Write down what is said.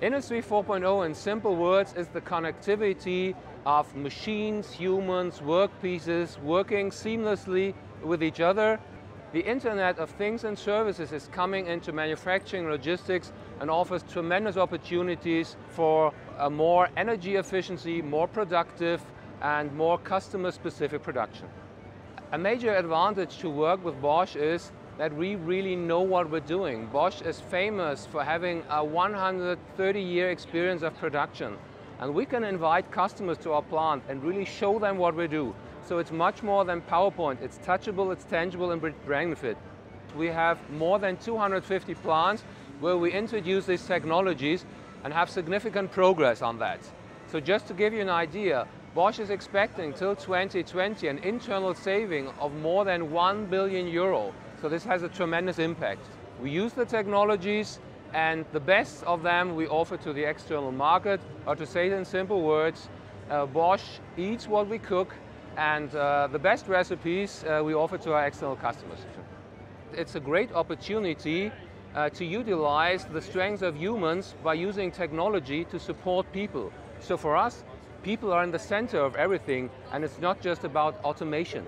Industry 4.0 in simple words is the connectivity of machines, humans, workpieces working seamlessly with each other. The Internet of Things and Services is coming into manufacturing logistics and offers tremendous opportunities for a more energy efficiency, more productive and more customer specific production. A major advantage to work with Bosch is that we really know what we're doing. Bosch is famous for having a 130 year experience of production. And we can invite customers to our plant and really show them what we do. So it's much more than PowerPoint. It's touchable, it's tangible and benefit. We have more than 250 plants where we introduce these technologies and have significant progress on that. So just to give you an idea, Bosch is expecting till 2020 an internal saving of more than 1 billion euro so this has a tremendous impact. We use the technologies and the best of them we offer to the external market, or to say it in simple words, uh, Bosch eats what we cook and uh, the best recipes uh, we offer to our external customers. It's a great opportunity uh, to utilize the strengths of humans by using technology to support people. So for us, people are in the center of everything and it's not just about automation.